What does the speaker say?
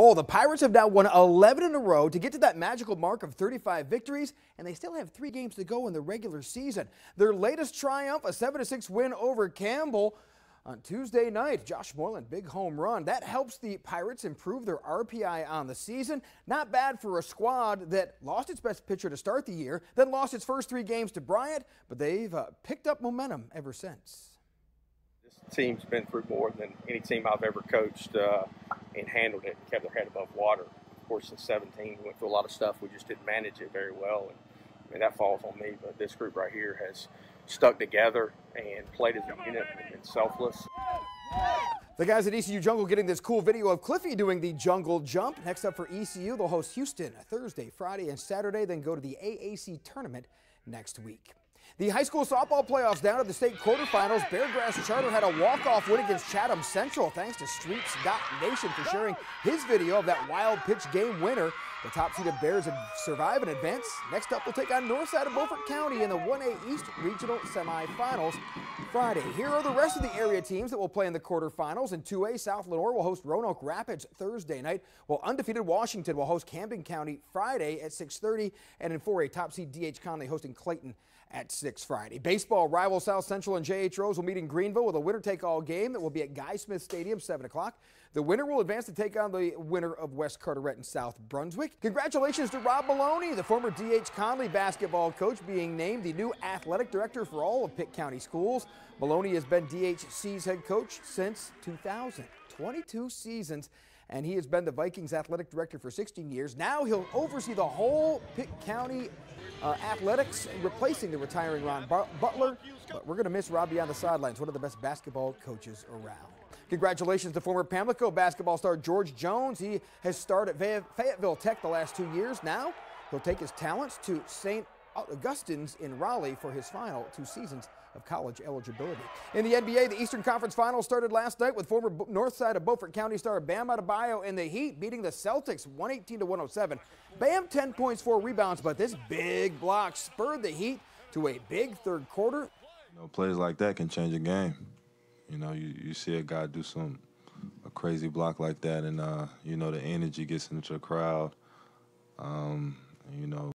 Oh, the Pirates have now won 11 in a row to get to that magical mark of 35 victories, and they still have three games to go in the regular season. Their latest triumph, a 7-6 win over Campbell on Tuesday night. Josh Moylan, big home run. That helps the Pirates improve their RPI on the season. Not bad for a squad that lost its best pitcher to start the year, then lost its first three games to Bryant, but they've uh, picked up momentum ever since. This team's been through more than any team I've ever coached. Uh, and handled it and kept their head above water. Of course, in 17, we went through a lot of stuff. We just didn't manage it very well. And I mean, that falls on me. But this group right here has stuck together and played as a unit and been selfless. The guys at ECU Jungle getting this cool video of Cliffy doing the jungle jump. Next up for ECU, they'll host Houston Thursday, Friday, and Saturday, then go to the AAC tournament next week. The high school softball playoffs down to the state quarterfinals. Beargrass Charter had a walk-off win against Chatham Central thanks to Streets.nation for sharing his video of that wild pitch game winner. The top-seeded Bears survive and advance. Next up, we'll take on Northside of Beaufort County in the 1A East Regional Semifinals Friday. Here are the rest of the area teams that will play in the quarterfinals. In 2A, South Lenoir will host Roanoke Rapids Thursday night, while undefeated Washington will host Camden County Friday at 6.30. And in 4A, top seed D.H. Conley hosting Clayton at 6 Friday. Baseball rival South Central and J.H. Rose will meet in Greenville with a winner-take-all game that will be at Guy Smith Stadium, 7 o'clock. The winner will advance to take on the winner of West Carteret and South Brunswick. Congratulations to Rob Maloney, the former D.H. Conley basketball coach, being named the new athletic director for all of Pitt County schools. Maloney has been DHC's head coach since 2000, 22 seasons and he has been the Vikings athletic director for 16 years. Now he'll oversee the whole Pitt County uh, athletics, replacing the retiring Ron Butler. But we're going to miss Robbie on the sidelines, one of the best basketball coaches around. Congratulations to former Pamlico basketball star George Jones. He has starred at Fayetteville Tech the last two years. Now he'll take his talents to St. Augustine's in Raleigh for his final two seasons of college eligibility. In the NBA, the Eastern Conference Finals started last night with former north side of Beaufort County star Bam Adebayo in the Heat beating the Celtics 118 to 107. Bam 10 points, 4 rebounds, but this big block spurred the Heat to a big third quarter. You know, plays like that can change a game. You know, you, you see a guy do some a crazy block like that, and uh, you know the energy gets into the crowd. Um, you know,